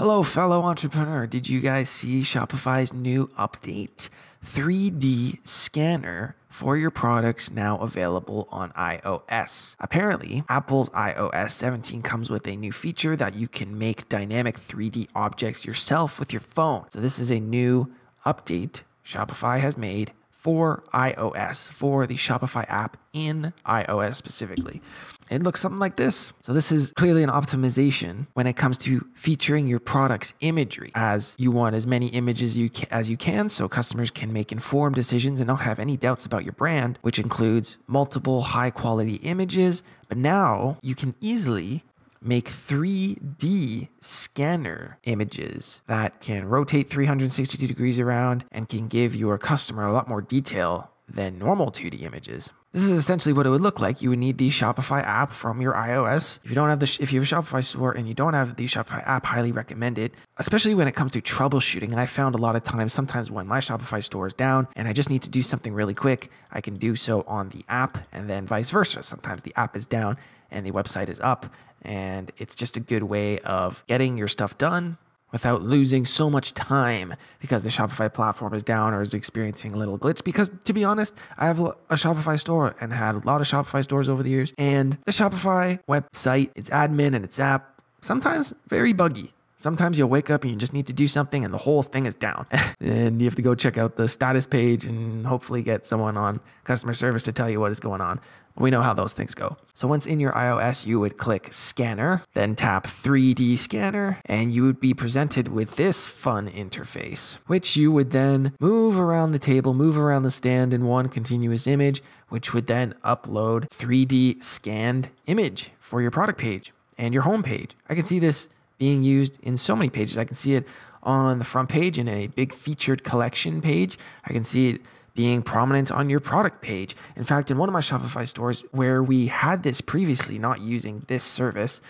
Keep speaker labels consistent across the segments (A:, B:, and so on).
A: Hello, fellow entrepreneur. Did you guys see Shopify's new update? 3D scanner for your products now available on iOS. Apparently, Apple's iOS 17 comes with a new feature that you can make dynamic 3D objects yourself with your phone. So, this is a new update Shopify has made for iOS, for the Shopify app in iOS specifically. It looks something like this. So, this is clearly an optimization when it comes to featuring your product's imagery, as you want as many images you ca- as you can so customers can make informed decisions and not have any doubts about your brand, which includes multiple high quality images. But now you can easily make 3D scanner images that can rotate 360 degrees around and can give your customer a lot more detail than normal 2D images. This is essentially what it would look like. You would need the Shopify app from your iOS. If you don't have the, if you have a Shopify store and you don't have the Shopify app, highly recommend it, especially when it comes to troubleshooting. And I found a lot of times, sometimes when my Shopify store is down and I just need to do something really quick, I can do so on the app and then vice versa. Sometimes the app is down and the website is up. And it's just a good way of getting your stuff done without losing so much time because the Shopify platform is down or is experiencing a little glitch. Because to be honest, I have a Shopify store and had a lot of Shopify stores over the years. And the Shopify website, its admin and its app, sometimes very buggy. Sometimes you'll wake up and you just need to do something and the whole thing is down. and you have to go check out the status page and hopefully get someone on customer service to tell you what is going on. We know how those things go. So once in your iOS, you would click scanner, then tap 3D scanner, and you would be presented with this fun interface, which you would then move around the table, move around the stand in one continuous image, which would then upload 3D scanned image for your product page and your home page. I can see this being used in so many pages. I can see it on the front page in a big featured collection page. I can see it being prominent on your product page. In fact, in one of my Shopify stores where we had this previously, not using this service,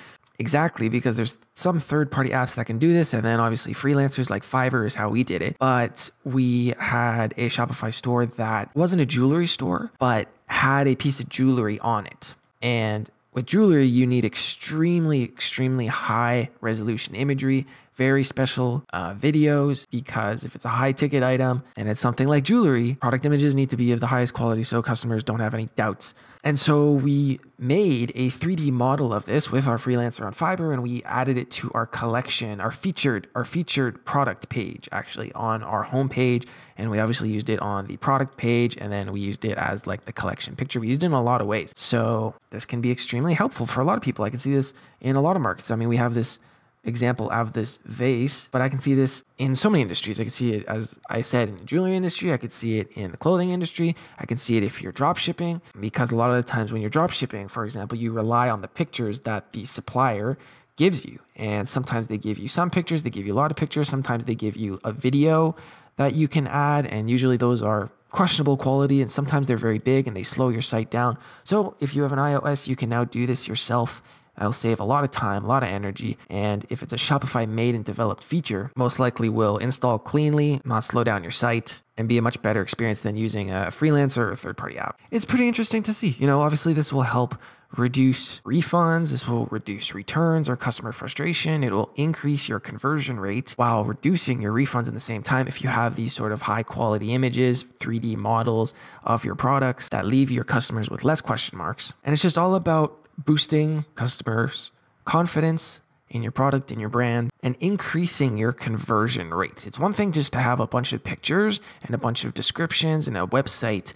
A: exactly because there's some third party apps that can do this and then obviously freelancers like fiverr is how we did it but we had a shopify store that wasn't a jewelry store but had a piece of jewelry on it and with jewelry you need extremely extremely high resolution imagery very special uh, videos because if it's a high ticket item and it's something like jewelry, product images need to be of the highest quality so customers don't have any doubts. And so we made a 3D model of this with our freelancer on Fiverr and we added it to our collection, our featured, our featured product page actually on our homepage. And we obviously used it on the product page and then we used it as like the collection picture. We used it in a lot of ways. So this can be extremely helpful for a lot of people. I can see this in a lot of markets. I mean, we have this example of this vase, but I can see this in so many industries. I can see it, as I said, in the jewelry industry. I could see it in the clothing industry. I can see it if you're drop shipping, because a lot of the times when you're drop shipping, for example, you rely on the pictures that the supplier gives you. And sometimes they give you some pictures, they give you a lot of pictures. Sometimes they give you a video that you can add, and usually those are questionable quality and sometimes they're very big and they slow your site down. So if you have an iOS, you can now do this yourself That'll save a lot of time, a lot of energy. And if it's a Shopify made and developed feature, most likely will install cleanly, not slow down your site, and be a much better experience than using a freelancer or third party app. It's pretty interesting to see. You know, obviously, this will help reduce refunds. This will reduce returns or customer frustration. It will increase your conversion rate while reducing your refunds at the same time. If you have these sort of high quality images, 3D models of your products that leave your customers with less question marks. And it's just all about boosting customers' confidence in your product, in your brand, and increasing your conversion rate. It's one thing just to have a bunch of pictures and a bunch of descriptions and a website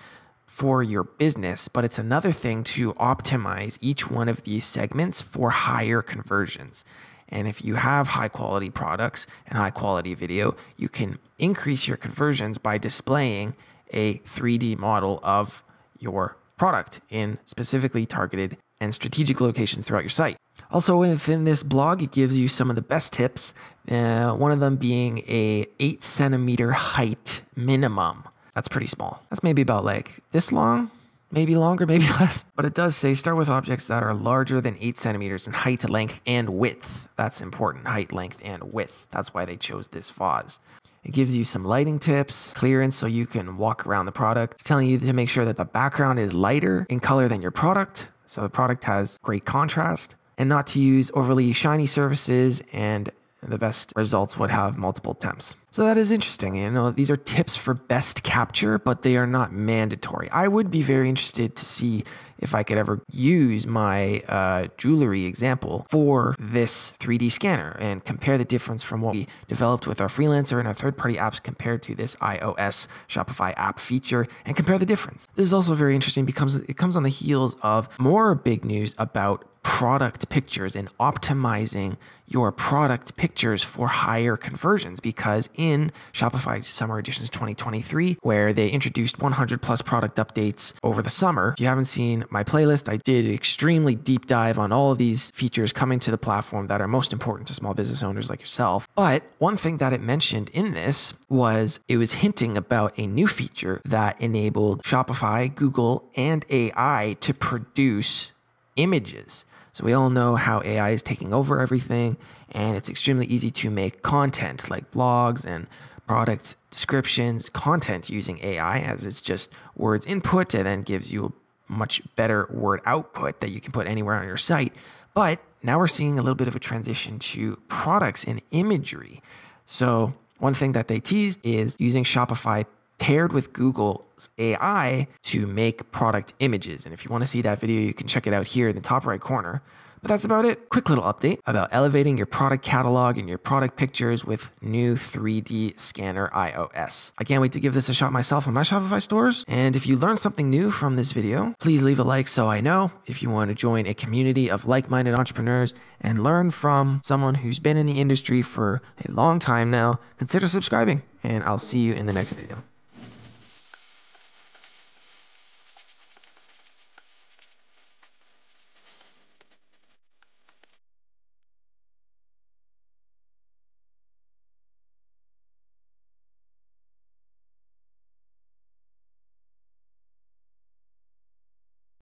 A: for your business, but it's another thing to optimize each one of these segments for higher conversions. And if you have high quality products and high quality video, you can increase your conversions by displaying a 3D model of your product in specifically targeted and strategic locations throughout your site. Also, within this blog, it gives you some of the best tips. Uh, one of them being a eight centimeter height minimum. That's pretty small. That's maybe about like this long, maybe longer, maybe less. But it does say start with objects that are larger than eight centimeters in height, length, and width. That's important height, length, and width. That's why they chose this vase. It gives you some lighting tips, clearance so you can walk around the product, telling you to make sure that the background is lighter in color than your product, so the product has great contrast and not to use overly shiny surfaces and the best results would have multiple attempts. So that is interesting. You know, these are tips for best capture, but they are not mandatory. I would be very interested to see if I could ever use my uh, jewelry example for this 3D scanner and compare the difference from what we developed with our freelancer and our third party apps compared to this iOS Shopify app feature and compare the difference. This is also very interesting because it comes on the heels of more big news about product pictures and optimizing your product pictures for higher conversions because in Shopify Summer Editions 2023, where they introduced 100 plus product updates over the summer, if you haven't seen my playlist, I did an extremely deep dive on all of these features coming to the platform that are most important to small business owners like yourself. But one thing that it mentioned in this was it was hinting about a new feature that enabled Shopify, Google, and AI to produce images. So we all know how AI is taking over everything, and it's extremely easy to make content like blogs and product descriptions, content using AI, as it's just words input and then gives you a much better word output that you can put anywhere on your site. But now we're seeing a little bit of a transition to products and imagery. So one thing that they teased is using Shopify paired with Google's AI to make product images. And if you want to see that video, you can check it out here in the top right corner. But that's about it. Quick little update about elevating your product catalog and your product pictures with new 3D Scanner iOS. I can't wait to give this a shot myself on my Shopify stores. And if you learned something new from this video, please leave a like so I know. If you want to join a community of like minded entrepreneurs and learn from someone who's been in the industry for a long time now, consider subscribing. And I'll see you in the next video.